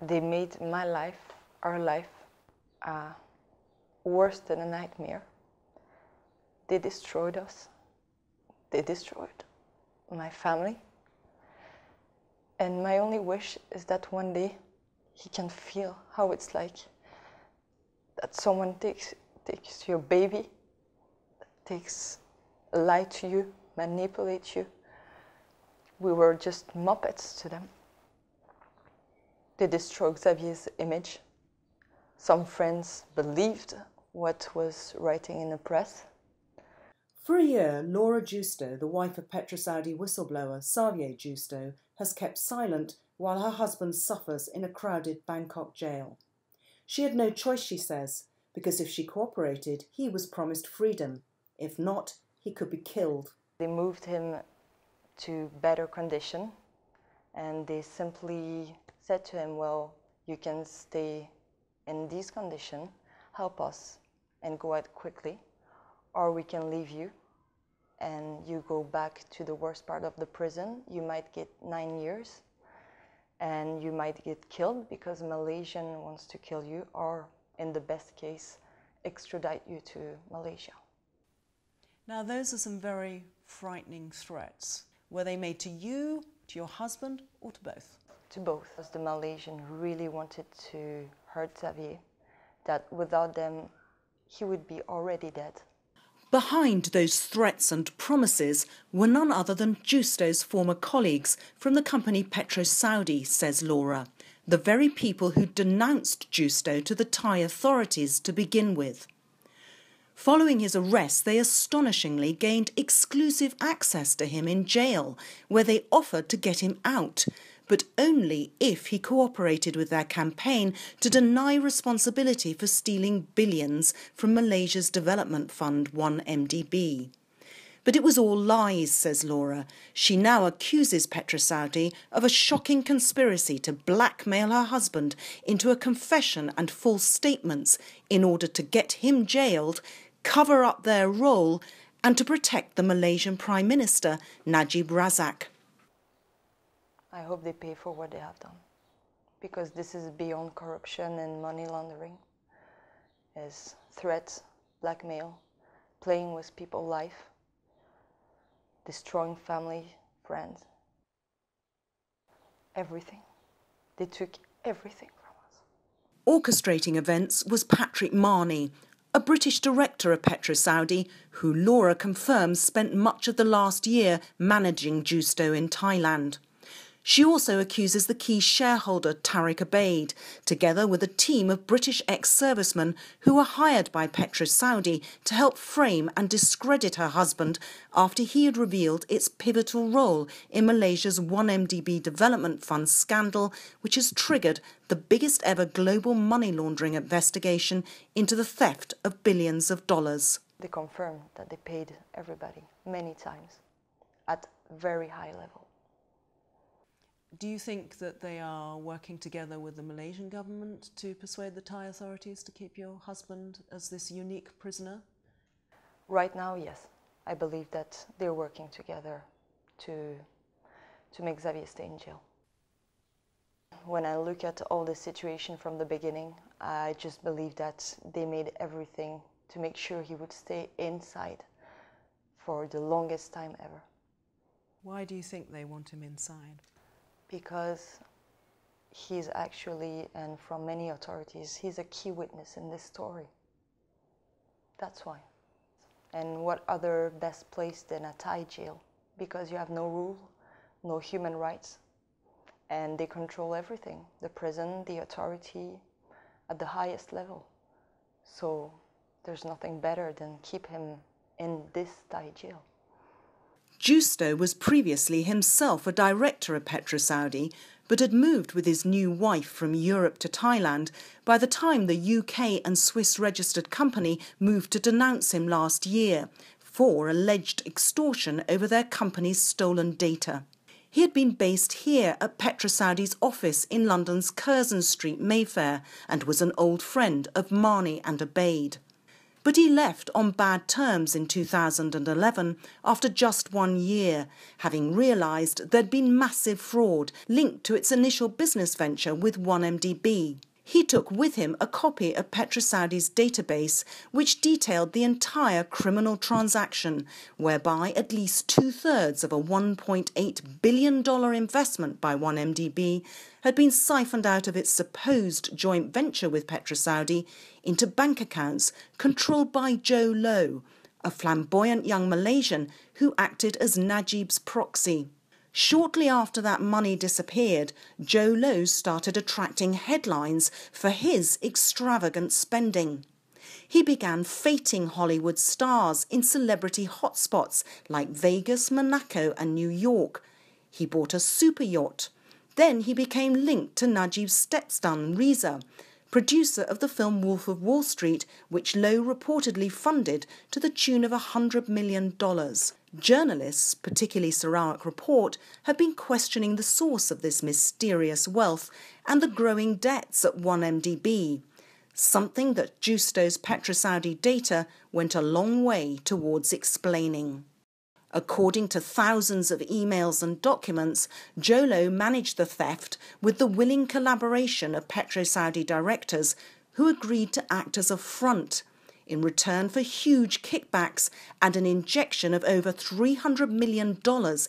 They made my life, our life, uh, worse than a nightmare. They destroyed us. They destroyed my family. And my only wish is that one day he can feel how it's like that someone takes, takes your baby, takes a lie to you, manipulates you. We were just muppets to them. They destroyed Xavier's image. Some friends believed what was writing in the press. For a year, Laura Justo, the wife of Petrosaudi whistleblower Xavier Justo, has kept silent while her husband suffers in a crowded Bangkok jail. She had no choice, she says, because if she cooperated, he was promised freedom. If not, he could be killed. They moved him to better condition and they simply said to him, Well, you can stay in this condition, help us and go out quickly, or we can leave you and you go back to the worst part of the prison. You might get nine years and you might get killed because Malaysian wants to kill you, or in the best case, extradite you to Malaysia. Now, those are some very frightening threats. Were they made to you, to your husband, or to both? To both. Because the Malaysian really wanted to hurt Xavier, that without them, he would be already dead. Behind those threats and promises were none other than Justo's former colleagues from the company PetroSaudi, says Laura, the very people who denounced Justo to the Thai authorities to begin with. Following his arrest, they astonishingly gained exclusive access to him in jail, where they offered to get him out, but only if he cooperated with their campaign to deny responsibility for stealing billions from Malaysia's development fund 1MDB. But it was all lies, says Laura. She now accuses PetroSaudi of a shocking conspiracy to blackmail her husband into a confession and false statements in order to get him jailed, cover up their role, and to protect the Malaysian Prime Minister, Najib Razak. I hope they pay for what they have done. Because this is beyond corruption and money laundering. It's threats, blackmail, playing with people's life, destroying family, friends. Everything. They took everything from us. Orchestrating events was Patrick Mahony, a British director of PetroSaudi, who Laura confirms spent much of the last year managing Justo in Thailand. She also accuses the key shareholder Tarek Obaid, together with a team of British ex servicemen who were hired by Petro Saudi to help frame and discredit her husband after he had revealed its pivotal role in Malaysia's 1MDB Development Fund scandal, which has triggered the biggest ever global money laundering investigation into the theft of billions of dollars. They confirmed that they paid everybody many times at very high level. Do you think that they are working together with the Malaysian government to persuade the Thai authorities to keep your husband as this unique prisoner? Right now, yes. I believe that they're working together to, to make Xavier stay in jail. When I look at all the situation from the beginning, I just believe that they made everything to make sure he would stay inside for the longest time ever. Why do you think they want him inside? Because he's actually, and from many authorities, he's a key witness in this story. That's why. And what other best place than a Thai jail? Because you have no rule, no human rights, and they control everything the prison, the authority, at the highest level. So there's nothing better than keep him in this Thai jail. Justo was previously himself a director of PetroSaudi, but had moved with his new wife from Europe to Thailand by the time the UK and Swiss registered company moved to denounce him last year for alleged extortion over their company's stolen data. He had been based here at PetroSaudi's office in London's Curzon Street, Mayfair, and was an old friend of Mahony and Obaid. But he left on bad terms in 2011 after just one year, having realised there'd been massive fraud linked to its initial business venture with 1MDB. He took with him a copy of Petrosaudi's database, which detailed the entire criminal transaction, whereby at least two thirds of a $1.8 billion investment by 1MDB had been siphoned out of its supposed joint venture with Petrosaudi into bank accounts controlled by Jho Low, a flamboyant young Malaysian who acted as Najib's proxy. Shortly after that money disappeared, Jho Low started attracting headlines for his extravagant spending. He began fating Hollywood stars in celebrity hotspots like Vegas, Monaco, and New York. He bought a super yacht. Then he became linked to Najib's stepson, Riza, producer of the film Wolf of Wall Street, which Low reportedly funded to the tune of $100 million. Journalists, particularly Sarawak Report, have been questioning the source of this mysterious wealth and the growing debts at 1MDB, something that Justo's Petrosaudi data went a long way towards explaining. According to thousands of emails and documents, Jho Low managed the theft with the willing collaboration of Petrosaudi directors who agreed to act as a front in return for huge kickbacks and an injection of over $300 million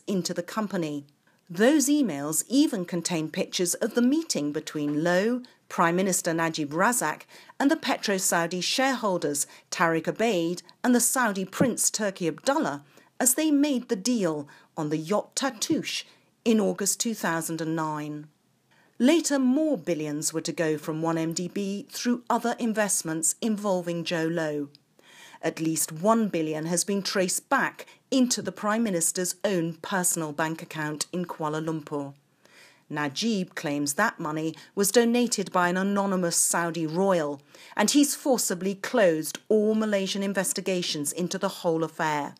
into the company. Those emails even contain pictures of the meeting between Low, Prime Minister Najib Razak, and the Petrosaudi shareholders Tarek Obaid and the Saudi Prince Turki Abdullah as they made the deal on the yacht Tatoosh in August 2009. Later, more billions were to go from 1MDB through other investments involving Jho Low. At least 1 billion has been traced back into the Prime Minister's own personal bank account in Kuala Lumpur. Najib claims that money was donated by an anonymous Saudi royal, and he's forcibly closed all Malaysian investigations into the whole affair.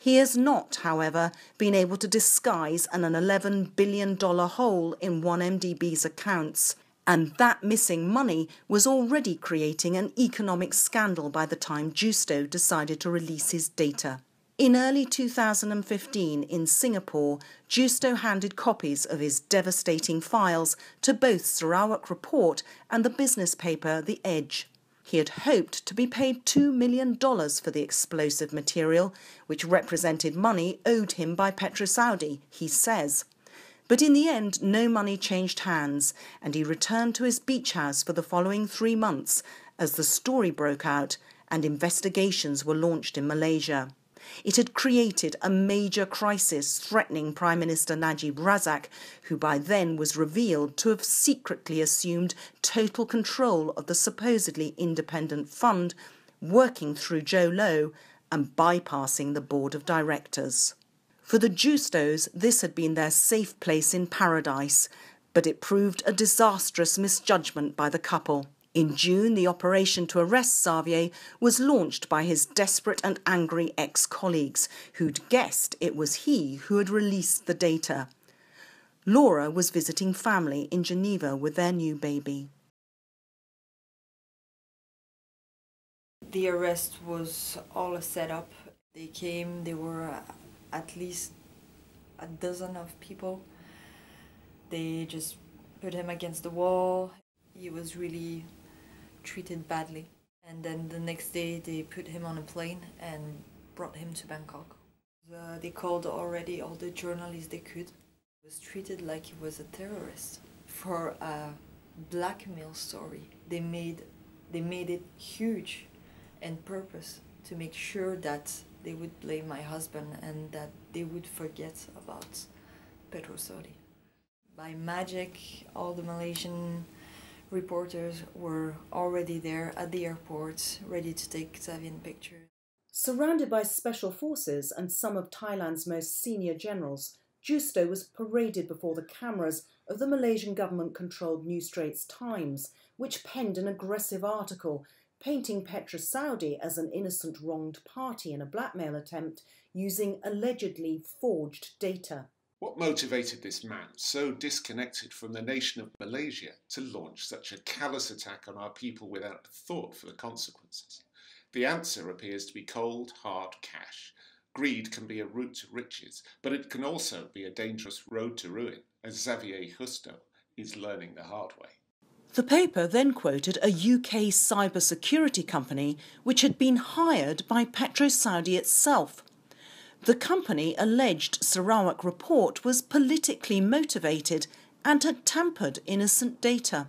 He has not, however, been able to disguise an $11 billion hole in 1MDB's accounts, and that missing money was already creating an economic scandal by the time Justo decided to release his data. In early 2015 in Singapore, Justo handed copies of his devastating files to both Sarawak Report and the business paper The Edge. He had hoped to be paid $2 million for the explosive material, which represented money owed him by Petrosaudi, he says. But in the end, no money changed hands, and he returned to his beach house for the following three months as the story broke out and investigations were launched in Malaysia. It had created a major crisis threatening Prime Minister Najib Razak, who by then was revealed to have secretly assumed total control of the supposedly independent fund, working through Jho Low and bypassing the board of directors. For the Justos, this had been their safe place in paradise, but it proved a disastrous misjudgment by the couple. In June, the operation to arrest Xavier was launched by his desperate and angry ex colleagues, who'd guessed it was he who had released the data. Laura was visiting family in Geneva with their new baby. The arrest was all a setup. They came, there were uh, at least a dozen of people. They just put him against the wall. He was really treated badly. And then the next day they put him on a plane and brought him to Bangkok. Uh, they called already all the journalists they could. He was treated like he was a terrorist for a blackmail story. They made they made it huge and purpose to make sure that they would blame my husband and that they would forget about Petrosaudi. By magic, all the Malaysian reporters were already there at the airport, ready to take Xavier pictures. Surrounded by special forces and some of Thailand's most senior generals, Justo was paraded before the cameras of the Malaysian government controlled New Straits Times, which penned an aggressive article painting Petro Saudi as an innocent wronged party in a blackmail attempt using allegedly forged data. What motivated this man, so disconnected from the nation of Malaysia, to launch such a callous attack on our people without a thought for the consequences? The answer appears to be cold, hard cash. Greed can be a route to riches, but it can also be a dangerous road to ruin, as Xavier Justo is learning the hard way. The paper then quoted a UK cybersecurity company which had been hired by PetroSaudi itself. The company alleged Sarawak report was politically motivated and had tampered innocent data.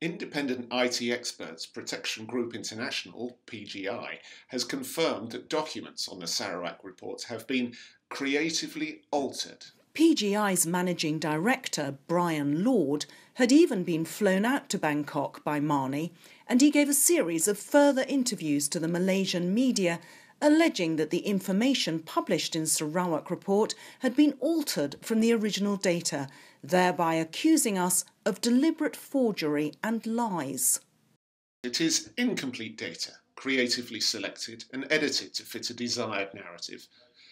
Independent IT experts Protection Group International, PGI, has confirmed that documents on the Sarawak reports have been creatively altered. PGI's managing director, Brian Lord, had even been flown out to Bangkok by Mahony, and he gave a series of further interviews to the Malaysian media alleging that the information published in Sarawak report had been altered from the original data, thereby accusing us of deliberate forgery and lies. It is incomplete data, creatively selected and edited to fit a desired narrative.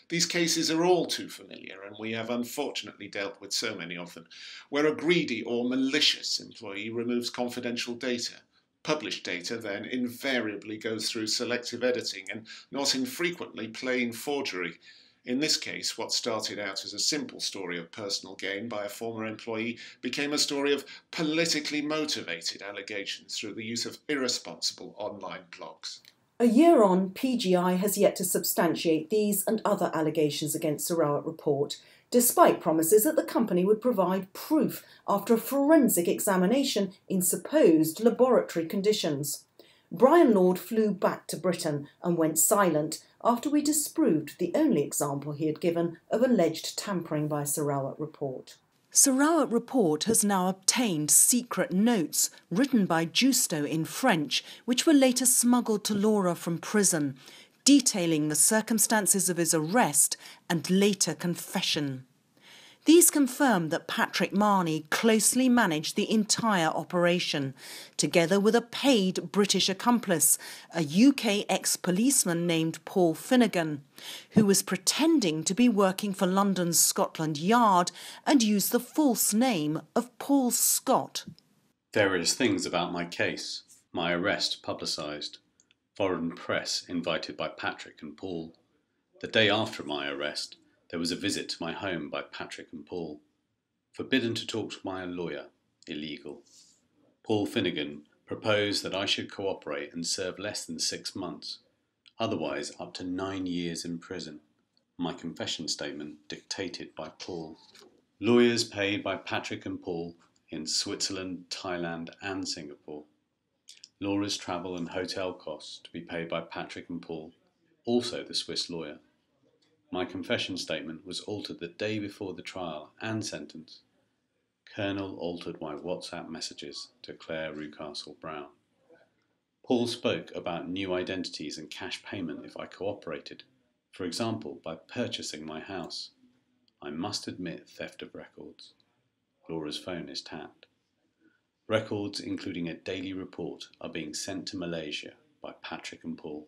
These cases are all too familiar, and we have unfortunately dealt with so many of them, where a greedy or malicious employee removes confidential data Published data then invariably goes through selective editing and not infrequently plain forgery. In this case, what started out as a simple story of personal gain by a former employee became a story of politically motivated allegations through the use of irresponsible online blogs. A year on, PGI has yet to substantiate these and other allegations against Sarawak Report, despite promises that the company would provide proof after a forensic examination in supposed laboratory conditions. Brian Lord flew back to Britain and went silent after we disproved the only example he had given of alleged tampering by Sarawak Report. Sarawak Report has now obtained secret notes written by Justo in French, which were later smuggled to Laura from prison, detailing the circumstances of his arrest and later confession. These confirm that Patrick Mahony closely managed the entire operation, together with a paid British accomplice, a UK ex policeman named Paul Finnegan, who was pretending to be working for London's Scotland Yard and used the false name of Paul Scott. Various things about my case, my arrest publicised, foreign press invited by Patrick and Paul. The day after my arrest, there was a visit to my home by Patrick and Paul. Forbidden to talk to my lawyer, illegal. Paul Finnegan proposed that I should cooperate and serve less than six months, otherwise up to nine years in prison. My confession statement dictated by Paul. Lawyers paid by Patrick and Paul in Switzerland, Thailand, and Singapore. Laura's travel and hotel costs to be paid by Patrick and Paul, also the Swiss lawyer. My confession statement was altered the day before the trial and sentence. Colonel altered my WhatsApp messages to Clare Rewcastle Brown. Paul spoke about new identities and cash payment if I cooperated, for example, by purchasing my house. I must admit theft of records. Laura's phone is tapped. Records, including a daily report, are being sent to Malaysia by Patrick and Paul.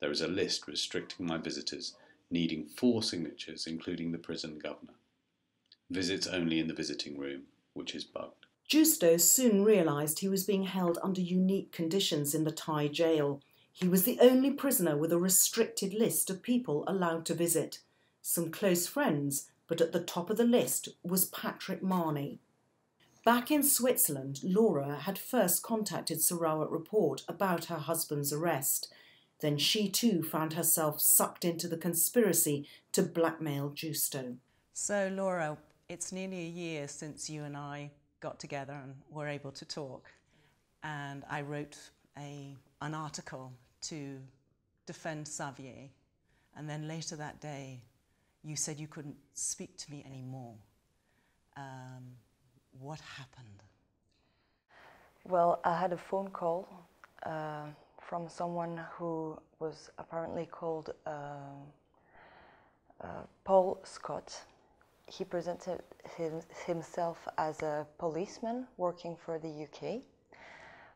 There is a list restricting my visitors, needing four signatures, including the prison governor. Visits only in the visiting room, which is bugged. Justo soon realised he was being held under unique conditions in the Thai jail. He was the only prisoner with a restricted list of people allowed to visit. Some close friends, but at the top of the list was Patrick Mahony. Back in Switzerland, Laura had first contacted Sarawak Report about her husband's arrest. Then she too found herself sucked into the conspiracy to blackmail Justo. So, Laura, it's nearly a year since you and I got together and were able to talk. And I wrote a, an article to defend Xavier. And then later that day, you said you couldn't speak to me anymore. Um, what happened? Well, I had a phone call uh, from someone who was apparently called uh, uh, Paul Scott. He presented him, himself as a policeman working for the UK,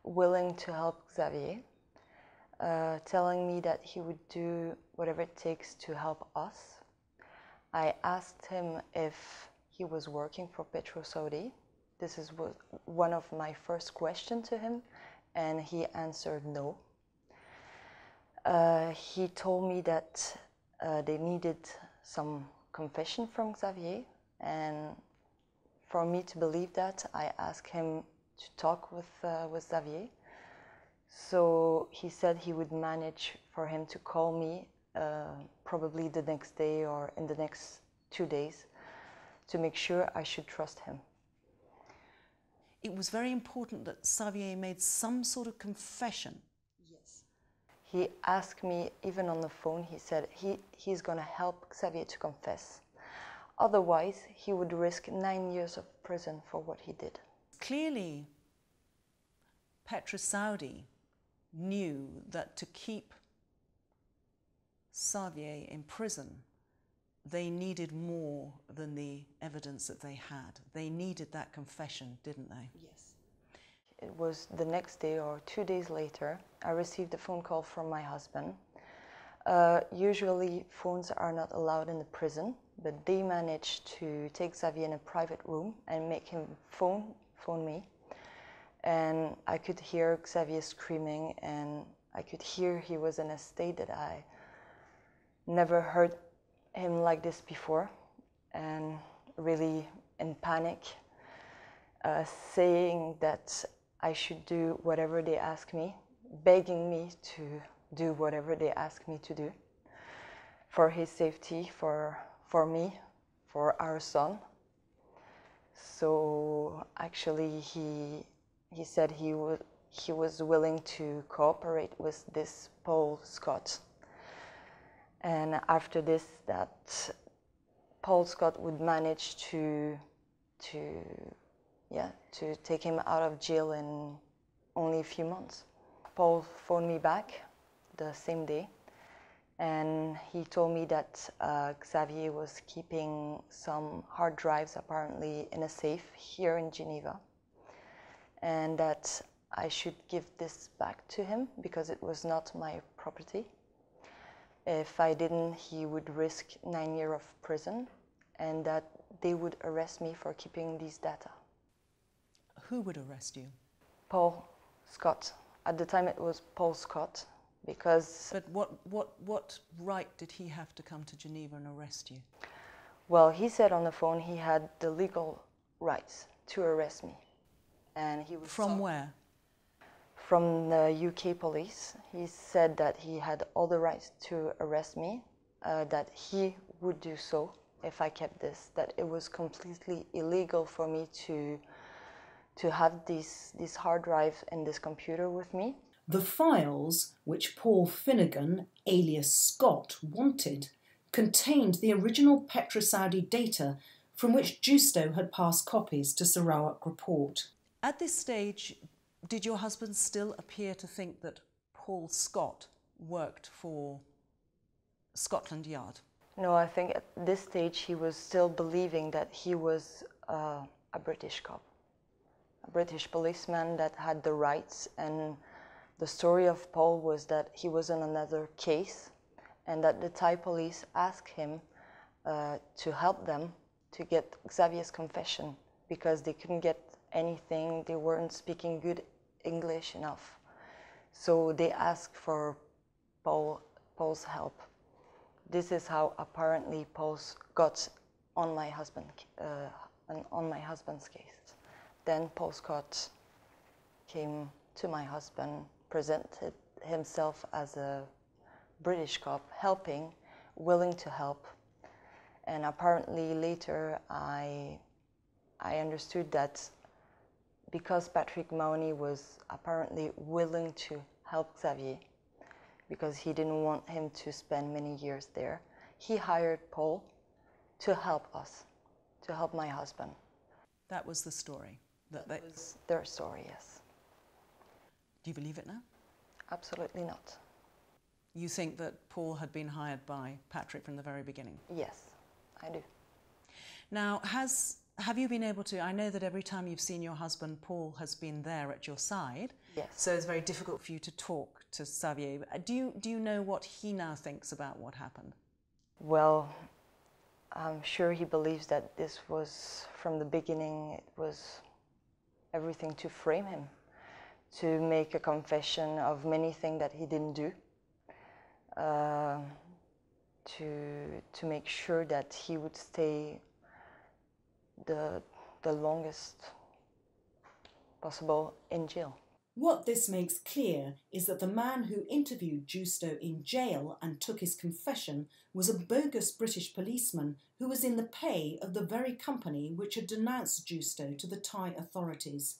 willing to help Xavier, uh, telling me that he would do whatever it takes to help us. I asked him if he was working for Petro PetroSaudi this is one of my first questions to him, and he answered no. Uh, he told me that uh, they needed some confession from Xavier, and for me to believe that, I asked him to talk with uh, with Xavier. So he said he would manage for him to call me uh, probably the next day or in the next two days to make sure I should trust him. It was very important that Xavier made some sort of confession. He asked me, even on the phone, he said he, he's going to help Xavier to confess. Otherwise, he would risk nine years of prison for what he did. Clearly, Petro Saudi knew that to keep Xavier in prison, they needed more than the evidence that they had. They needed that confession, didn't they? Yes. It was the next day or two days later, I received a phone call from my husband. Uh, usually, phones are not allowed in the prison, but they managed to take Xavier in a private room and make him phone phone me. And I could hear Xavier screaming, and I could hear he was in a state that I never heard him like this before, and really in panic, uh, saying that I should do whatever they ask me, begging me to do whatever they ask me to do for his safety, for, for me, for our son. So actually, he, he said he, would, he was willing to cooperate with this Paul Scott. And after this, that Paul Scott would manage to, to, yeah, to take him out of jail in only a few months. Paul phoned me back the same day, and he told me that uh, Xavier was keeping some hard drives apparently in a safe here in Geneva, and that I should give this back to him because it was not my property. If I didn't, he would risk nine years of prison, and that they would arrest me for keeping these data. Who would arrest you? Paul Scott. At the time, it was Paul Scott because. But what, what, what right did he have to come to Geneva and arrest you? Well, he said on the phone he had the legal rights to arrest me. And he was. From where? From the UK police. He said that he had all the rights to arrest me, uh, that he would do so if I kept this, that it was completely illegal for me to to have this, this hard drive and this computer with me. The files which Paul Finnegan, alias Scott, wanted contained the original Petro Saudi data from which Justo had passed copies to Sarawak Report. At this stage, did your husband still appear to think that Paul Scott worked for Scotland Yard? No, I think at this stage he was still believing that he was uh, a British cop, a British policeman that had the rights. And the story of Paul was that he was in another case and that the Thai police asked him uh, to help them to get Xavier's confession because they couldn't get anything, they weren't speaking good English enough. So they asked for Paul, Paul's help. This is how apparently Paul got on my husband, uh, on my husband's case. Then Paul came to my husband, presented himself as a British cop, helping, willing to help. And apparently later I, I understood that because Patrick Mahony was apparently willing to help Xavier, because he didn't want him to spend many years there, he hired Paul to help us, to help my husband. That was the story. That, was their story, yes. Do you believe it now? Absolutely not. You think that Paul had been hired by Patrick from the very beginning? Yes, I do. Now, has have you been able to? I know that every time you've seen your husband, Paul has been there at your side. Yes. So it's very difficult for you to talk to Xavier. Uh, do you do you know what he now thinks about what happened? Well, I'm sure he believes that this was from the beginning. It was everything to frame him, to make a confession of many things that he didn't do. uh, to, to make sure that he would stay the, the longest possible in jail. What this makes clear is that the man who interviewed Justo in jail and took his confession was a bogus British policeman who was in the pay of the very company which had denounced Justo to the Thai authorities.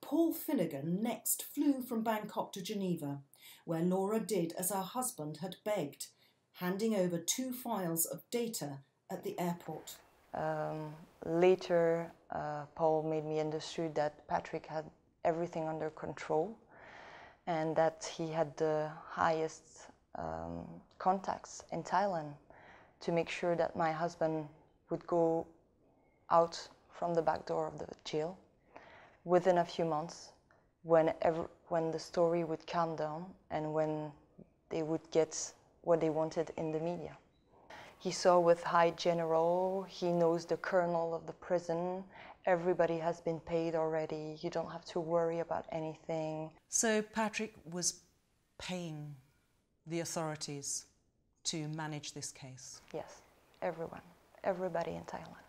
Paul Finnegan next flew from Bangkok to Geneva, where Laura did as her husband had begged, handing over two files of data at the airport. Um, later, uh, Paul made me understood that Patrick had everything under control and that he had the highest um, contacts in Thailand to make sure that my husband would go out from the back door of the jail within a few months when, ever, when the story would calm down and when they would get what they wanted in the media. He saw with High General, he knows the colonel of the prison. Everybody has been paid already. You don't have to worry about anything. So Patrick was paying the authorities to manage this case? Yes, everyone, everybody in Thailand.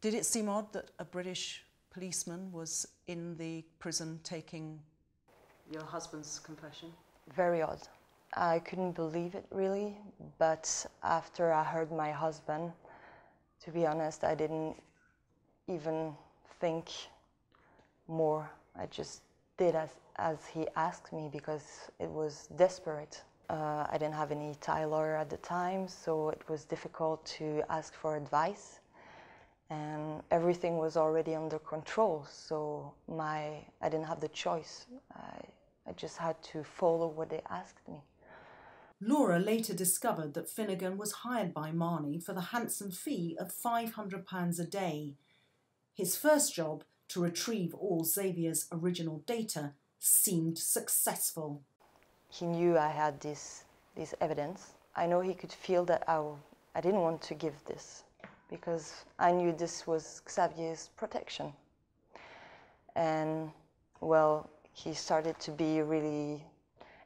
Did it seem odd that a British policeman was in the prison taking your husband's confession? Very odd. I couldn't believe it really, but after I heard my husband, to be honest, I didn't even think more. I just did as, as he asked me because it was desperate. Uh, I didn't have any Thai lawyer at the time, so it was difficult to ask for advice. And everything was already under control, so my, I didn't have the choice. I, I just had to follow what they asked me. Laura later discovered that Finnegan was hired by Mahony for the handsome fee of £500 a day. His first job, to retrieve all Xavier's original data, seemed successful. He knew I had this, this evidence. I know he could feel that I, I didn't want to give this because I knew this was Xavier's protection. And, well, he started to be really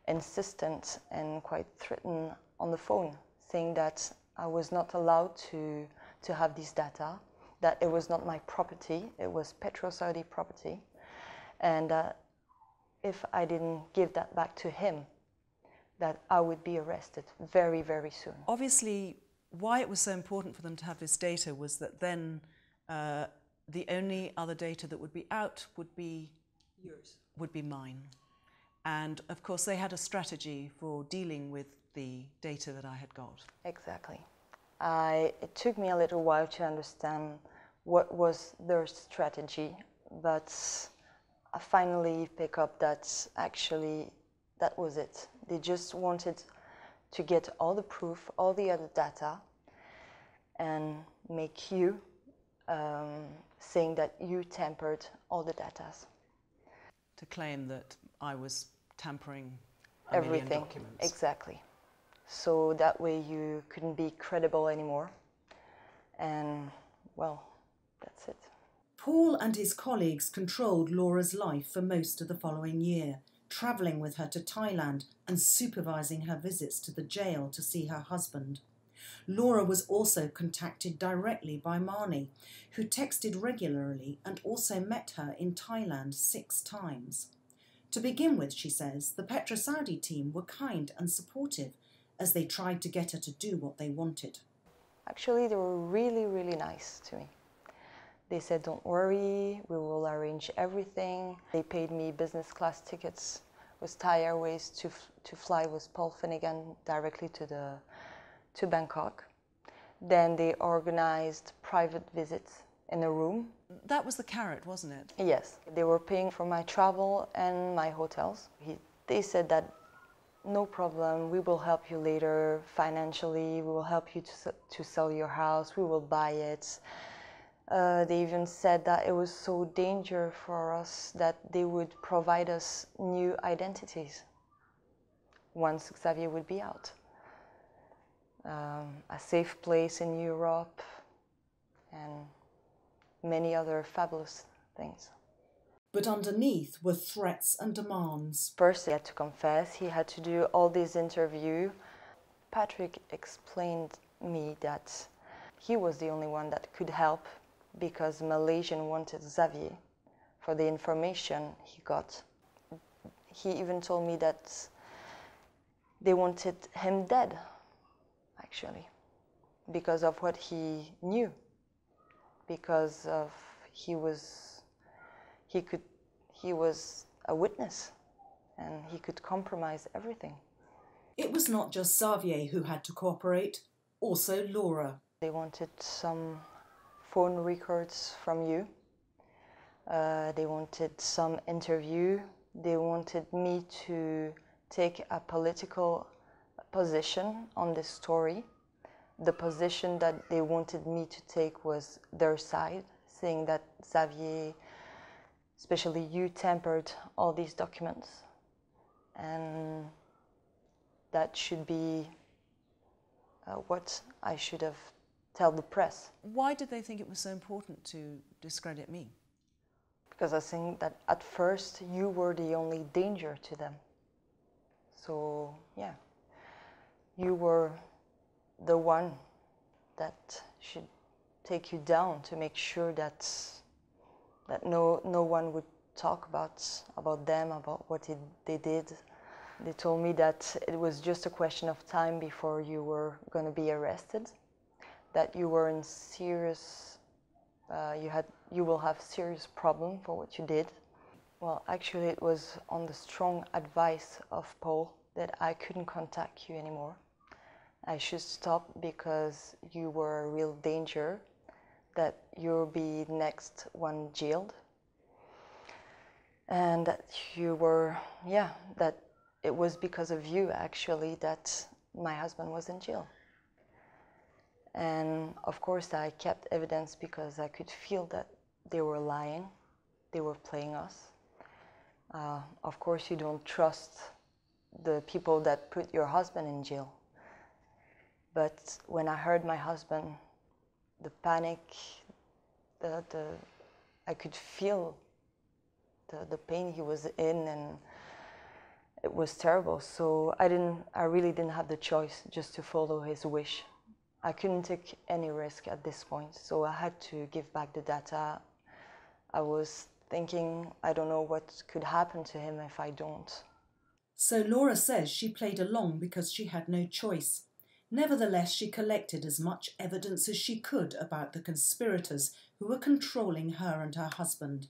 insistent and quite threatened on the phone, saying that I was not allowed to, to have this data, that it was not my property, it was Petro Saudi property, and that if I didn't give that back to him, that I would be arrested very, very soon. Obviously, why it was so important for them to have this data was that then uh, the only other data that would be out would be yours, would be mine. And of course, they had a strategy for dealing with the data that I had got. Exactly. I, it took me a little while to understand what was their strategy, but I finally pick up that actually that was it. They just wanted to get all the proof, all the other data, and make you um, saying that you tampered all the data. To claim that I was tampering everything documents. exactly. So that way you couldn't be credible anymore, and well, that's it. Paul and his colleagues controlled Laura's life for most of the following year, travelling with her to Thailand and supervising her visits to the jail to see her husband. Laura was also contacted directly by Mahony, who texted regularly and also met her in Thailand six times. To begin with, she says, the Petro Saudi team were kind and supportive as they tried to get her to do what they wanted. Actually, they were really, really nice to me. They said, Don't worry, we will arrange everything. They paid me business class tickets with Thai Airways to, to fly with Paul Finnegan directly to, the, to Bangkok. Then they organized private visits in a room. That was the carrot, wasn't it? Yes, they were paying for my travel and my hotels. He, they said that no problem, we will help you later financially, we will help you to, to sell your house, we will buy it. Uh, they even said that it was so dangerous for us that they would provide us new identities once Xavier would be out. Um, a safe place in Europe and many other fabulous things. But underneath were threats and demands. First, he had to confess, he had to do all these interviews. Patrick explained me that he was the only one that could help because Malaysian wanted Xavier for the information he got. He even told me that they wanted him dead, actually, because of what he knew, because of he was he could he was a witness and he could compromise everything. It was not just Xavier who had to cooperate, also Laura. They wanted some phone records from you. Uh, they wanted some interview. They wanted me to take a political position on this story. The position that they wanted me to take was their side, saying that Xavier, especially you, tampered all these documents. And that should be uh, what I should have tell the press. Why did they think it was so important to discredit me? Because I think that at first you were the only danger to them. So, yeah, you were the one that should take you down to make sure that that no no one would talk about about them about what it, they did. They told me that it was just a question of time before you were going to be arrested that you were in serious uh, you had you will have serious problem for what you did. Well actually it was on the strong advice of paul that i couldn't contact you anymore. I should stop because you were a real danger that you'll be next one jailed and that you were yeah that it was because of you actually that my husband was in jail and of course, I kept evidence because I could feel that they were lying, they were playing us. Uh, of course, you don't trust the people that put your husband in jail. But when I heard my husband, the panic, the, the I could feel the, the pain he was in and it was terrible. So I didn't I really didn't have the choice just to follow his wish. I couldn't take any risk at this point, so I had to give back the data. I was thinking, I don't know what could happen to him if I don't. So Laura says she played along because she had no choice. Nevertheless, she collected as much evidence as she could about the conspirators who were controlling her and her husband.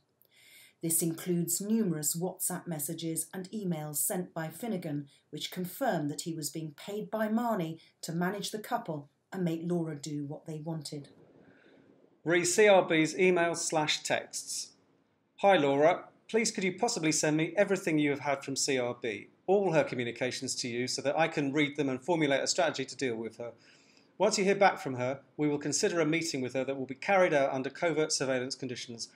This includes numerous WhatsApp messages and emails sent by Finnegan, which confirm that he was being paid by Mahony to manage the couple and make Laura do what they wanted. Re CRB's emails slash texts. Hi Laura, please could you possibly send me everything you have had from CRB, all her communications to you, so that I can read them and formulate a strategy to deal with her. Once you hear back from her, we will consider a meeting with her that will be carried out under covert surveillance conditions.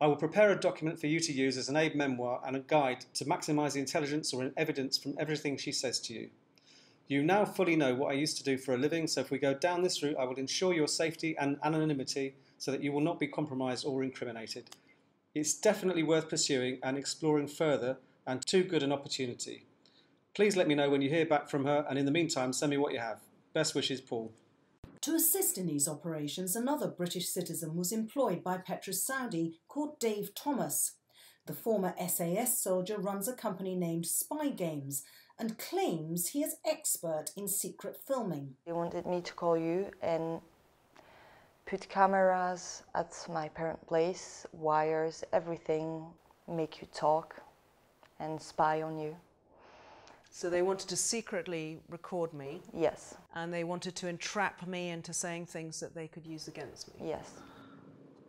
I will prepare a document for you to use as an aide memoire and a guide to maximise the intelligence or evidence from everything she says to you. You now fully know what I used to do for a living, so if we go down this route, I will ensure your safety and anonymity so that you will not be compromised or incriminated. It's definitely worth pursuing and exploring further, and too good an opportunity. Please let me know when you hear back from her, and in the meantime, send me what you have. Best wishes, Paul. To assist in these operations, another British citizen was employed by Petro Saudi called Dave Thomas. The former SAS soldier runs a company named Spy Games and claims he is expert in secret filming. They wanted me to call you and put cameras at my parent place, wires, everything, make you talk and spy on you. So they wanted to secretly record me? Yes. And they wanted to entrap me into saying things that they could use against me? Yes.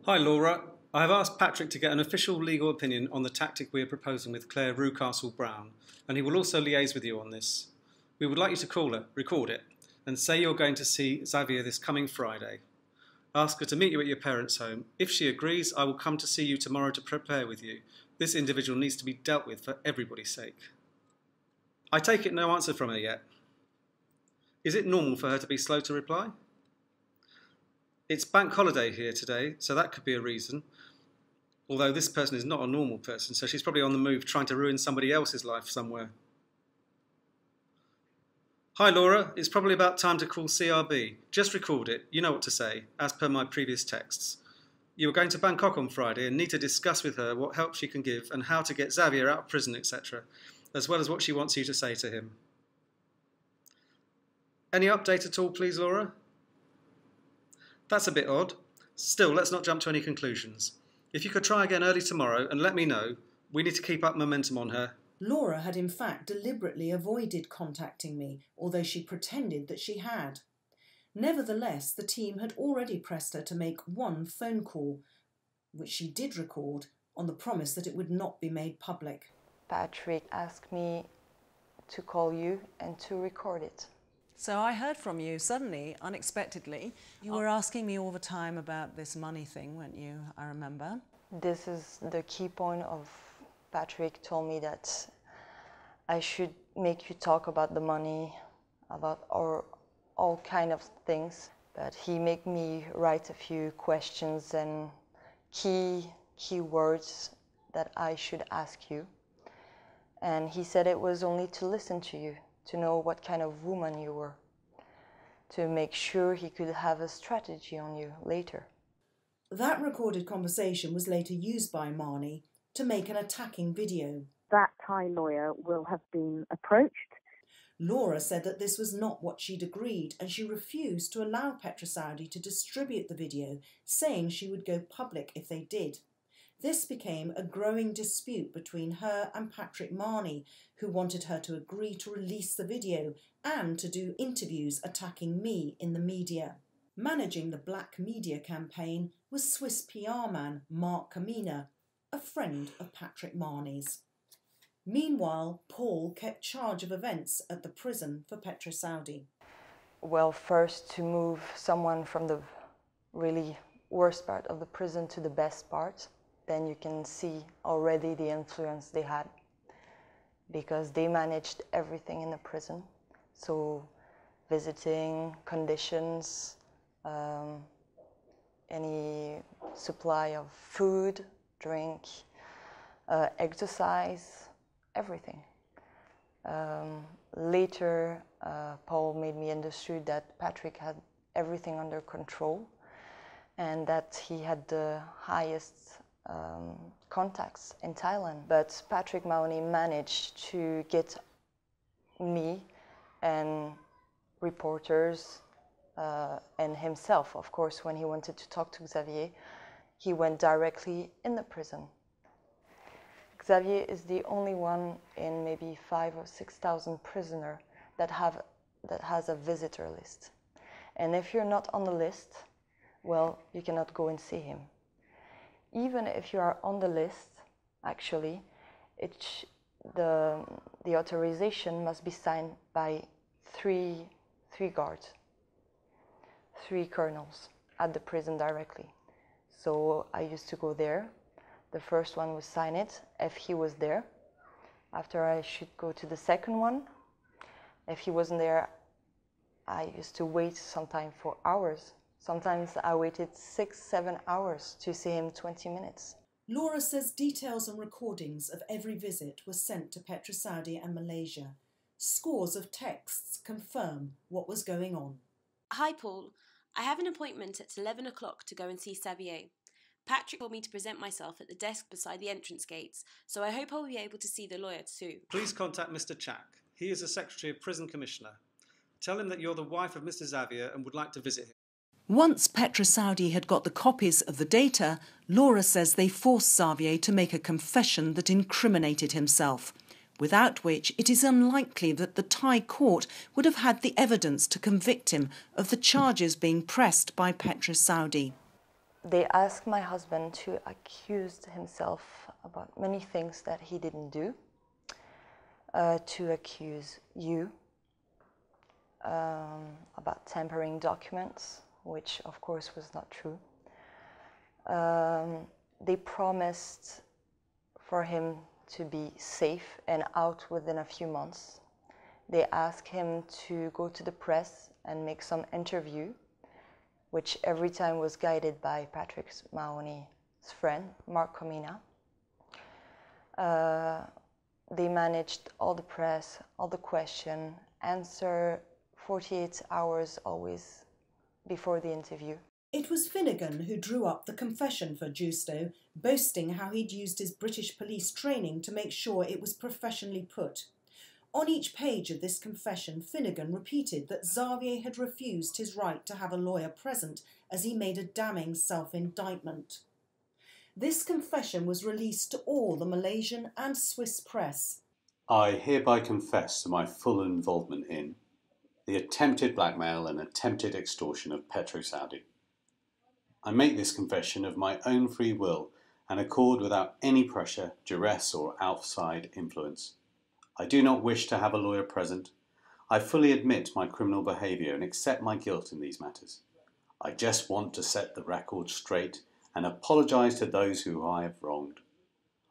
Hi Laura, I have asked Patrick to get an official legal opinion on the tactic we are proposing with Clare Rewcastle Brown, and he will also liaise with you on this. We would like you to call her, record it, and say you're going to see Xavier this coming Friday. Ask her to meet you at your parents' home. If she agrees, I will come to see you tomorrow to prepare with you. This individual needs to be dealt with for everybody's sake. I take it no answer from her yet. Is it normal for her to be slow to reply? It's bank holiday here today, so that could be a reason. Although this person is not a normal person, so she's probably on the move trying to ruin somebody else's life somewhere. Hi Laura, it's probably about time to call CRB. Just record it, you know what to say, as per my previous texts. You are going to Bangkok on Friday and need to discuss with her what help she can give and how to get Xavier out of prison, etc., as well as what she wants you to say to him. Any update at all, please, Laura? That's a bit odd. Still, let's not jump to any conclusions. If you could try again early tomorrow and let me know, we need to keep up momentum on her. Laura had in fact deliberately avoided contacting me, although she pretended that she had. Nevertheless, the team had already pressed her to make one phone call, which she did record, on the promise that it would not be made public. Patrick asked me to call you and to record it. So I heard from you suddenly, unexpectedly. You were asking me all the time about this money thing, weren't you? I remember. This is the key point of Patrick told me that I should make you talk about the money, about our all kind of things. But he made me write a few questions and key key words that I should ask you. And he said it was only to listen to you to know what kind of woman you were, to make sure he could have a strategy on you later. That recorded conversation was later used by Mahony to make an attacking video. That Thai lawyer will have been approached. Laura said that this was not what she'd agreed and she refused to allow Petrosaudi to distribute the video, saying she would go public if they did. This became a growing dispute between her and Patrick Mahony, who wanted her to agree to release the video and to do interviews attacking me in the media. Managing the black media campaign was Swiss PR man Mark Comina, a friend of Patrick Mahony's. Meanwhile, Paul kept charge of events at the prison for Petra Petrosaudi. Well, first to move someone from the really worst part of the prison to the best part then you can see already the influence they had because they managed everything in the prison. So, visiting, conditions, um, any supply of food, drink, uh, exercise, everything. Um, later, uh, Paul made me understood that Patrick had everything under control and that he had the highest um, contacts in Thailand. But Patrick Mahony managed to get me and reporters uh, and himself, of course, when he wanted to talk to Xavier, he went directly in the prison. Xavier is the only one in maybe five or six thousand prisoner that have that has a visitor list. And if you're not on the list, well, you cannot go and see him even if you are on the list, actually, it the, the authorization must be signed by three, three guards, three colonels at the prison directly. So I used to go there. The first one would sign it if he was there. After I should go to the second one. If he wasn't there, I used to wait sometime for hours Sometimes I waited six, seven hours to see him 20 minutes. Laura says details and recordings of every visit were sent to Petrosaudi and Malaysia. Scores of texts confirm what was going on. Hi, Paul. I have an appointment at 11 o'clock to go and see Xavier. Patrick told me to present myself at the desk beside the entrance gates, so I hope I'll be able to see the lawyer too. Please contact Mr. Chak. He is the Secretary of Prison Commissioner. Tell him that you're the wife of Mr. Xavier and would like to visit him. Once Petro Saudi had got the copies of the data, Laura says they forced Xavier to make a confession that incriminated himself, without which it is unlikely that the Thai court would have had the evidence to convict him of the charges being pressed by Petro Saudi. They asked my husband to accuse himself about many things that he didn't do, uh, to accuse you um, about tampering documents which of course was not true. Um, they promised for him to be safe and out within a few months. They asked him to go to the press and make some interview, which every time was guided by Patrick Mahony friend, Mark Comina. Uh, they managed all the press, all the question, answer 48 hours always before the interview. It was Finnegan who drew up the confession for Justo, boasting how he'd used his British police training to make sure it was professionally put. On each page of this confession, Finnegan repeated that Xavier had refused his right to have a lawyer present as he made a damning self indictment. This confession was released to all the Malaysian and Swiss press. I hereby confess to my full involvement in the attempted blackmail and attempted extortion of Petro Saudi. I make this confession of my own free will and accord without any pressure, duress, or outside influence. I do not wish to have a lawyer present. I fully admit my criminal behaviour and accept my guilt in these matters. I just want to set the record straight and apologise to those who I have wronged.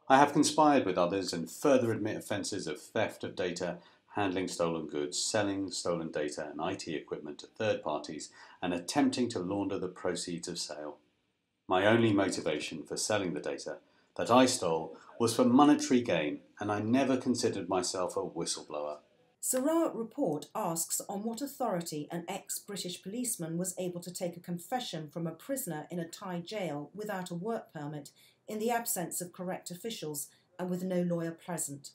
I have conspired with others and further admit offences of theft of data, handling stolen goods, selling stolen data and IT equipment to third parties, and attempting to launder the proceeds of sale. My only motivation for selling the data that I stole was for monetary gain, and I never considered myself a whistleblower. Sarawak Report asks on what authority an ex British policeman was able to take a confession from a prisoner in a Thai jail without a work permit, in the absence of correct officials, and with no lawyer present.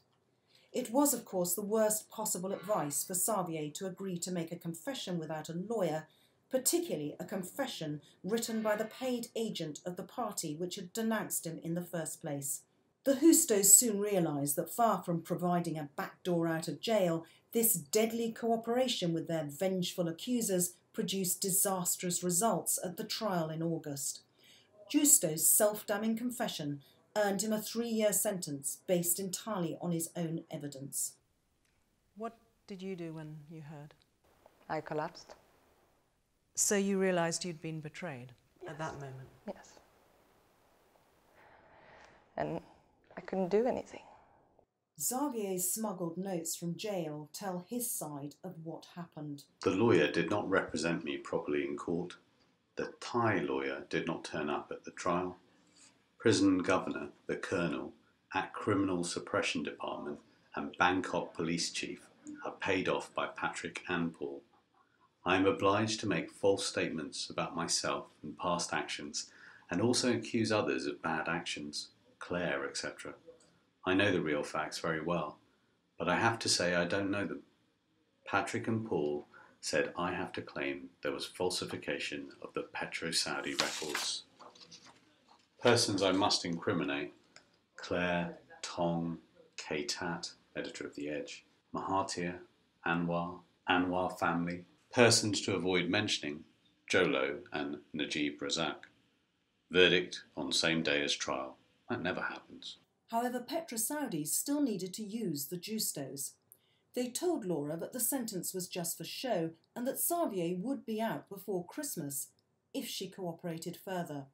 It was, of course, the worst possible advice for Xavier to agree to make a confession without a lawyer, particularly a confession written by the paid agent of the party which had denounced him in the first place. The Justos soon realised that far from providing a backdoor out of jail, this deadly cooperation with their vengeful accusers produced disastrous results at the trial in August. Justo's self damning confession earned him a three year sentence based entirely on his own evidence. What did you do when you heard? I collapsed. So you realised you'd been betrayed yes. at that moment? Yes. And I couldn't do anything. Xavier's smuggled notes from jail tell his side of what happened. The lawyer did not represent me properly in court. The Thai lawyer did not turn up at the trial. Prison governor, the colonel, at Criminal Suppression Department, and Bangkok police chief are paid off by Patrick and Paul. I am obliged to make false statements about myself and past actions, and also accuse others of bad actions. Clare, etc. I know the real facts very well, but I have to say I don't know them. Patrick and Paul said I have to claim there was falsification of the Petro Saudi records. Persons I must incriminate Clare, Tong, K Tat, editor of The Edge, Mahathir, Anwar, Anwar family, persons to avoid mentioning Jho Low and Najib Razak. Verdict on same day as trial. That never happens. However, Petro Saudis still needed to use the Justos. They told Laura that the sentence was just for show and that Xavier would be out before Christmas if she cooperated further.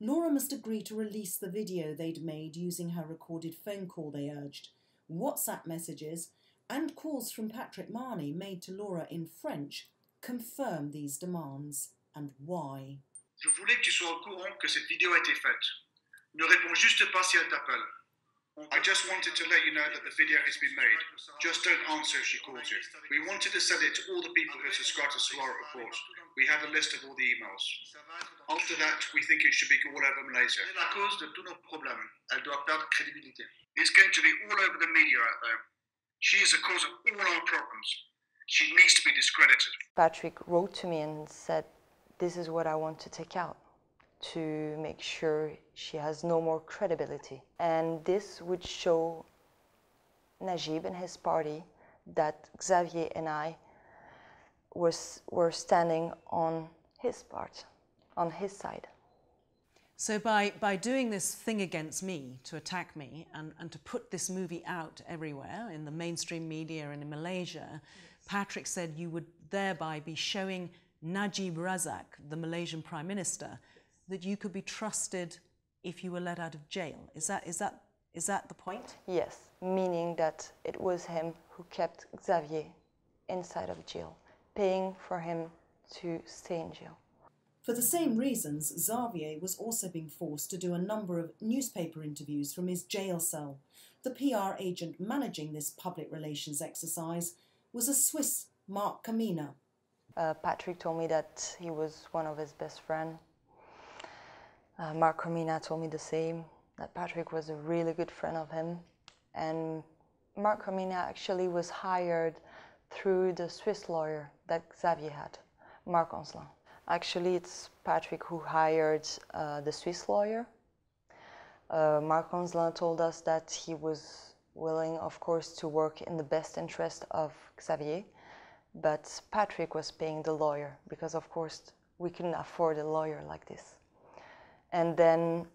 Laura must agree to release the video they'd made using her recorded phone call, they urged, WhatsApp messages, and calls from Patrick Mahony made to Laura in French confirm these demands and why. Je voulais que tu sois au courant que cette vidéo a été faite. Ne réponds juste pas si elle t'appelle. I just wanted to let you know that the video has been made. Just don't answer if she calls you. We wanted to send it to all the people who subscribe to Sarawak Report. We have a list of all the emails. After that, we think it should be all over Malaysia. La cause de tous nos problèmes. Elle doit perdre crédibilité. It's going to be all over the media out there. She is the cause of all our problems. She needs to be discredited. Patrick wrote to me and said, This is what I want to take out to make sure she has no more credibility. And this would show Najib and his party that Xavier and I were, were standing on his part, on his side. So by, by doing this thing against me, to attack me, and, and to put this movie out everywhere, in the mainstream media and in Malaysia, yes. Patrick said you would thereby be showing Najib Razak, the Malaysian Prime Minister, that you could be trusted if you were let out of jail. Is that, is that, is that the point? Yes, meaning that it was him who kept Xavier inside of jail, paying for him to stay in jail. For the same reasons, Xavier was also being forced to do a number of newspaper interviews from his jail cell. The PR agent managing this public relations exercise was a Swiss, Marc Comina. Uh, Patrick told me that he was one of his best friends. Uh, Marc Comina told me the same, that Patrick was a really good friend of him. And Mark Comina actually was hired through the Swiss lawyer that Xavier had, Marc Henzelin. Actually, it's Patrick who hired uh, the Swiss lawyer. Uh, Marc Henzelin told us that he was willing, of course, to work in the best interest of Xavier, but Patrick was paying the lawyer because, of course, we couldn't afford a lawyer like this. And then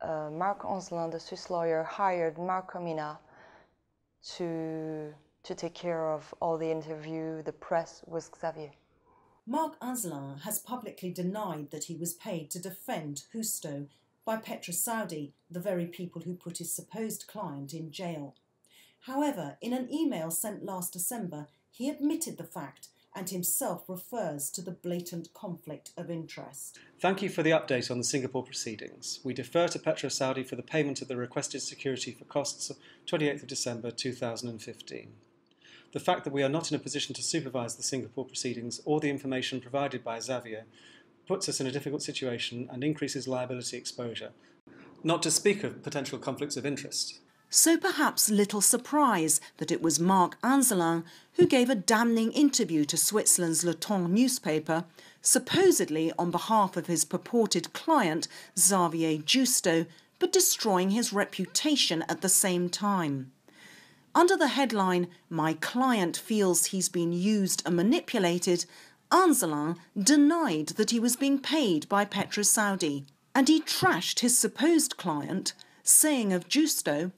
uh, Marc Henzelin, the Swiss lawyer, hired Mark Comina to, to take care of all the interview, the press with Xavier. Mark Henzelin has publicly denied that he was paid to defend Justo by Petrosaudi, the very people who put his supposed client in jail. However, in an email sent last December, he admitted the fact and himself refers to the blatant conflict of interest. Thank you for the update on the Singapore proceedings. We defer to Petrosaudi for the payment of the requested security for costs of 28th of December 2015. The fact that we are not in a position to supervise the Singapore proceedings or the information provided by Xavier puts us in a difficult situation and increases liability exposure, not to speak of potential conflicts of interest. So perhaps little surprise that it was Marc Henzelin who gave a damning interview to Switzerland's Le Temps newspaper, supposedly on behalf of his purported client, Xavier Justo, but destroying his reputation at the same time. Under the headline, My Client Feels He's Been Used and Manipulated, Henzelin denied that he was being paid by Petrosaudi, and he trashed his supposed client, saying of Justo,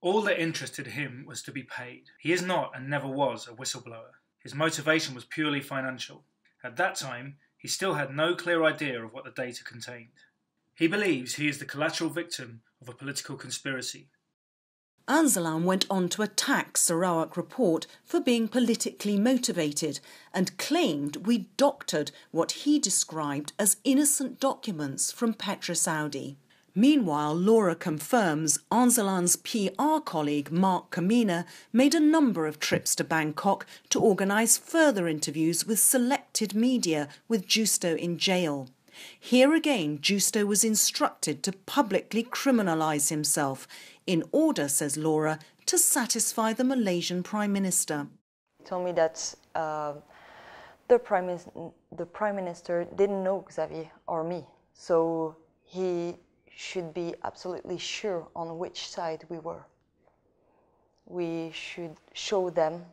All that interested him was to be paid. He is not and never was a whistleblower. His motivation was purely financial. At that time, he still had no clear idea of what the data contained. He believes he is the collateral victim of a political conspiracy Henzelin went on to attack Sarawak Report for being politically motivated and claimed we doctored what he described as innocent documents from Petrosaudi. Meanwhile, Laura confirms Henzelin's PR colleague Mark Comina made a number of trips to Bangkok to organise further interviews with selected media with Justo in jail. Here again, Justo was instructed to publicly criminalise himself in order, says Laura, to satisfy the Malaysian Prime Minister. He told me that uh, the, Prime the Prime Minister didn't know Xavier or me, so he should be absolutely sure on which side we were. We should show them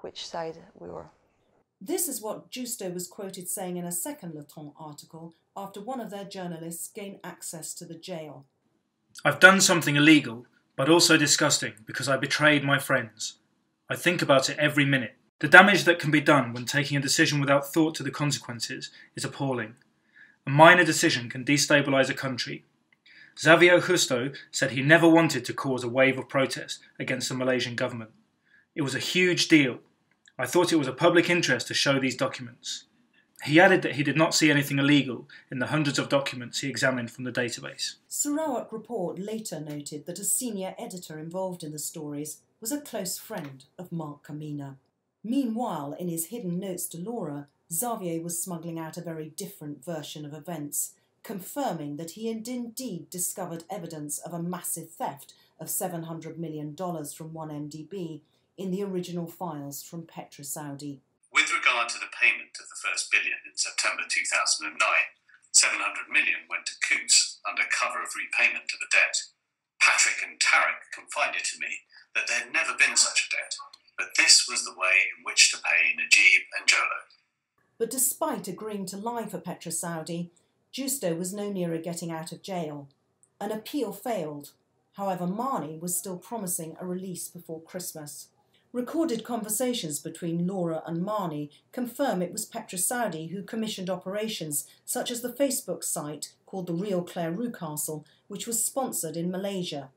which side we were. This is what Justo was quoted saying in a second Le Temps article after one of their journalists gained access to the jail. I've done something illegal, but also disgusting because I betrayed my friends. I think about it every minute. The damage that can be done when taking a decision without thought to the consequences is appalling. A minor decision can destabilise a country. Xavier Justo said he never wanted to cause a wave of protest against the Malaysian government. It was a huge deal. I thought it was a public interest to show these documents. He added that he did not see anything illegal in the hundreds of documents he examined from the database. Sarawak Report later noted that a senior editor involved in the stories was a close friend of Mark Comina. Meanwhile, in his hidden notes to Laura, Xavier was smuggling out a very different version of events, confirming that he had indeed discovered evidence of a massive theft of $700 million from 1MDB in the original files from Petro Saudi. With regard to the payment of the first billion in September 2009, 700 million went to Coutts under cover of repayment of a debt. Patrick and Tarek confided to me that there had never been such a debt, but this was the way in which to pay Najib and Jho Low. But despite agreeing to lie for Petrosaudi, Justo was no nearer getting out of jail. An appeal failed. However, Mahony was still promising a release before Christmas. Recorded conversations between Laura and Mahony confirm it was Petro Saudi who commissioned operations such as the Facebook site called The Real Clare Rewcastle, which was sponsored in Malaysia.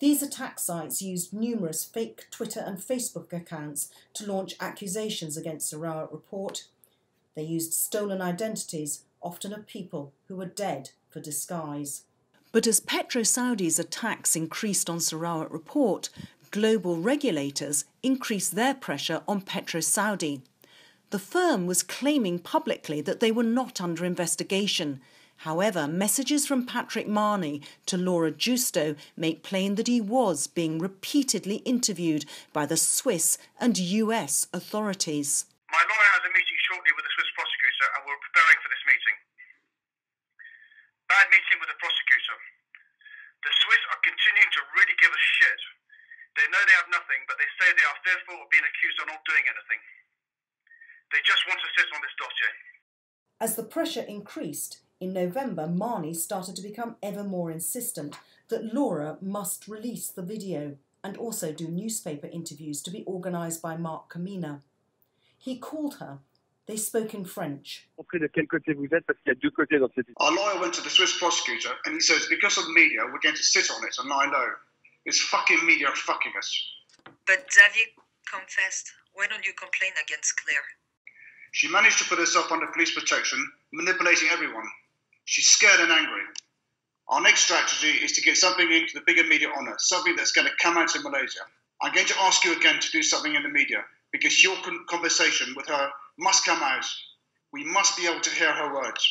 These attack sites used numerous fake Twitter and Facebook accounts to launch accusations against Sarawak Report. They used stolen identities, often of people who were dead for disguise. But as PetroSaudi's attacks increased on Sarawak Report, global regulators increased their pressure on PetroSaudi. The firm was claiming publicly that they were not under investigation. However, messages from Patrick Mahony to Laura Justo make plain that he was being repeatedly interviewed by the Swiss and US authorities. My lawyer has a meeting shortly with the Swiss prosecutor and we're preparing for this meeting. Bad meeting with the prosecutor. The Swiss are continuing to really give us shit. They know they have nothing, but they say they are fearful of being accused of not doing anything. They just want to sit on this dossier. As the pressure increased, in November, Mahony started to become ever more insistent that Laura must release the video and also do newspaper interviews to be organised by Mark Comina. He called her. They spoke in French. Our lawyer went to the Swiss prosecutor and he says, because of the media, we're going to sit on it and lie low. It's fucking media fucking us. But Xavier confessed. Why don't you complain against Clare? She managed to put herself under police protection, manipulating everyone. She's scared and angry. Our next strategy is to get something into the bigger media on her, something that's going to come out in Malaysia. I'm going to ask you again to do something in the media because your conversation with her must come out. We must be able to hear her words.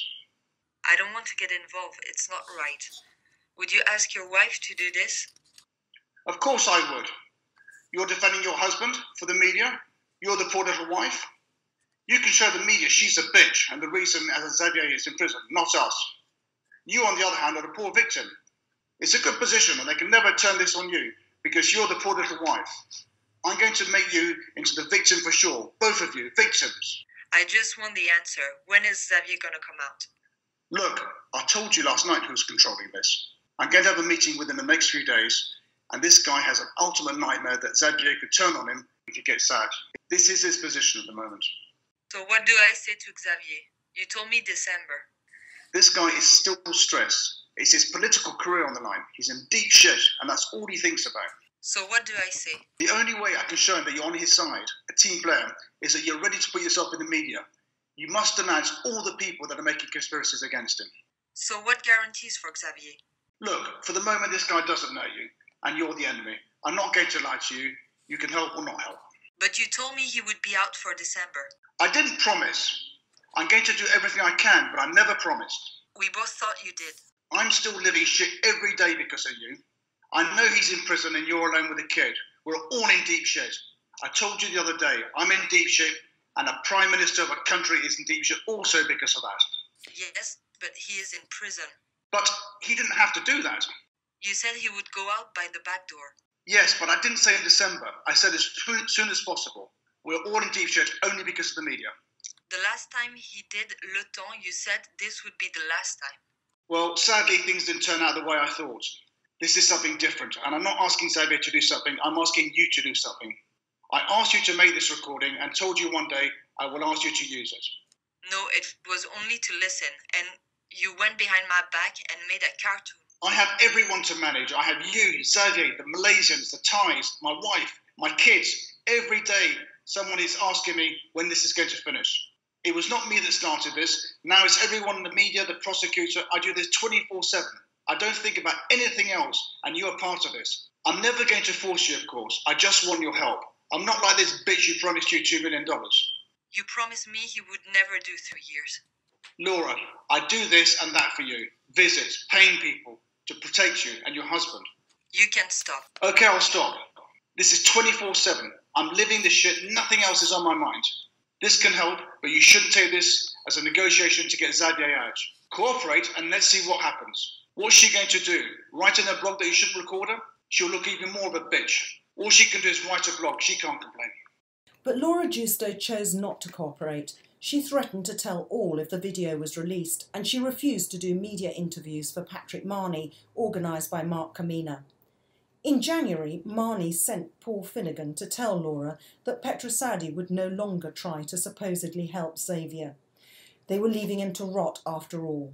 I don't want to get involved. It's not right. Would you ask your wife to do this? Of course I would. You're defending your husband for the media. You're the poor little wife. You can show the media she's a bitch and the reason Xavier is in prison, not us. You, on the other hand, are the poor victim. It's a good position and they can never turn this on you because you're the poor little wife. I'm going to make you into the victim for sure. Both of you, victims. I just want the answer. When is Xavier going to come out? Look, I told you last night who's controlling this. I'm going to have a meeting within the next few days, and this guy has an ultimate nightmare that Xavier could turn on him if he gets sad. This is his position at the moment. So what do I say to Xavier? You told me December. This guy is still stressed. It's his political career on the line. He's in deep shit, and that's all he thinks about. So what do I say? The only way I can show him that you're on his side, a team player, is that you're ready to put yourself in the media. You must denounce all the people that are making conspiracies against him. So what guarantees for Xavier? Look, for the moment, this guy doesn't know you, and you're the enemy. I'm not going to lie to you. You can help or not help. But you told me he would be out for December. I didn't promise. I'm going to do everything I can, but I never promised. We both thought you did. I'm still living shit every day because of you. I know he's in prison and you're alone with a kid. We're all in deep shit. I told you the other day, I'm in deep shit, and a prime minister of a country is in deep shit also because of that. Yes, but he is in prison. But he didn't have to do that. You said he would go out by the back door. Yes, but I didn't say in December. I said as soon as possible. We're all in deep shit only because of the media. The last time he did Le Temps, you said this would be the last time. Well, sadly, things didn't turn out the way I thought. This is something different, and I'm not asking Xavier to do something, I'm asking you to do something. I asked you to make this recording and told you one day I will ask you to use it. No, it was only to listen, and you went behind my back and made a cartoon. I have everyone to manage. I have you, Xavier, the Malaysians, the Thais, my wife, my kids. Every day, someone is asking me when this is going to finish. It was not me that started this. Now it's everyone in the media, the prosecutor. I do this 24 7. I don't think about anything else, and you are part of this. I'm never going to force you, of course. I just want your help. I'm not like this bitch who promised you $2 million. You promised me he would never do three years. Laura, I do this and that for you. Visits, paying people to protect you and your husband. You can stop. Okay, I'll stop. This is 24 7. I'm living this shit. Nothing else is on my mind. This can help, but you shouldn't take this as a negotiation to get Xavier out. Cooperate and let's see what happens. What's she going to do? Write in her blog that you shouldn't record her? She'll look even more of a bitch. All she can do is write a blog. She can't complain. But Laura Justo chose not to cooperate. She threatened to tell all if the video was released, and she refused to do media interviews for Patrick Mahony, organised by Mark Comina. In January, Mahony sent Paul Finnegan to tell Laura that PetroSaudi would no longer try to supposedly help Xavier. They were leaving him to rot after all.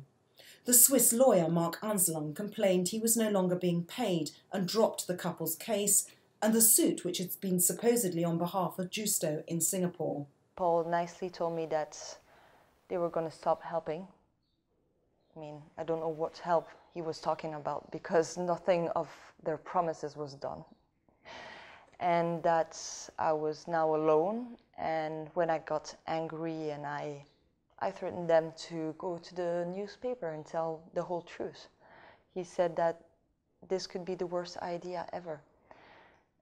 The Swiss lawyer Mark Henzelin complained he was no longer being paid and dropped the couple's case and the suit which had been supposedly on behalf of Justo in Singapore. Paul nicely told me that they were going to stop helping I mean, I don't know what help he was talking about because nothing of their promises was done. And that I was now alone. And when I got angry and I, I threatened them to go to the newspaper and tell the whole truth. He said that this could be the worst idea ever.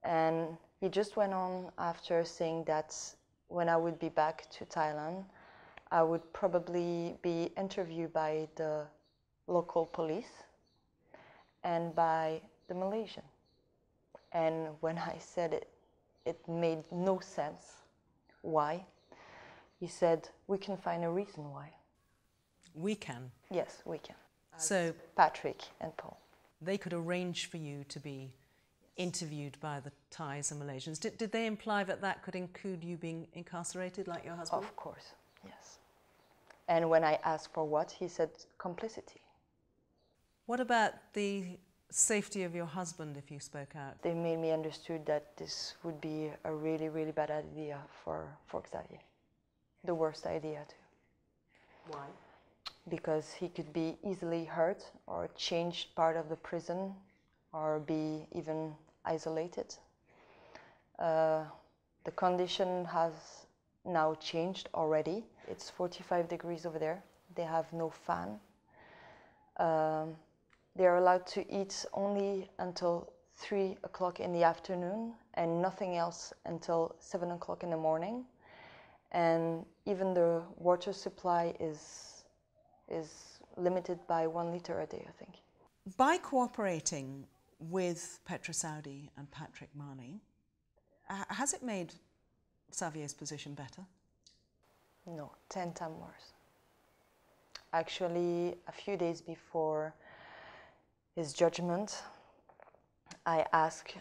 And he just went on after saying that when I would be back to Thailand, I would probably be interviewed by the local police and by the Malaysian. And when I said it, it made no sense. Why? He said, We can find a reason why. We can? Yes, we can. Uh, so, Patrick and Paul. They could arrange for you to be interviewed by the Thais and Malaysians. Did, did they imply that that could include you being incarcerated like your husband? Of course, yes. And when I asked for what, he said complicity. What about the safety of your husband if you spoke out? They made me understood that this would be a really, really bad idea for, for Xavier. The worst idea, too. Why? Because he could be easily hurt or changed part of the prison or be even isolated. Uh, the condition has now changed already. It's 45 degrees over there. They have no fan. Um, they are allowed to eat only until 3 o'clock in the afternoon and nothing else until 7 o'clock in the morning. And even the water supply is, is limited by one liter a day, I think. By cooperating with Petro Saudi and Patrick Mahony, has it made Xavier's position better? No, 10 times worse. Actually, a few days before his judgment, I asked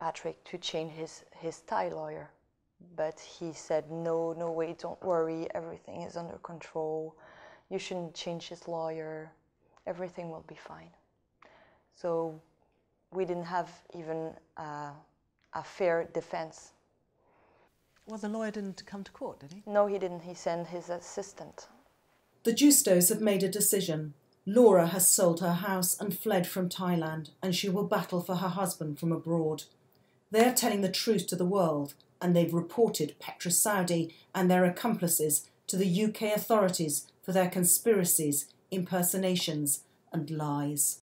Patrick to change his, his Thai lawyer, but he said, No, no way, don't worry, everything is under control. You shouldn't change his lawyer, everything will be fine. So we didn't have even uh, a fair defense. Well, the lawyer didn't come to court, did he? No, he didn't. He sent his assistant. The Justos have made a decision. Laura has sold her house and fled from Thailand, and she will battle for her husband from abroad. They are telling the truth to the world, and they've reported Petro Saudi and their accomplices to the UK authorities for their conspiracies, impersonations, and lies.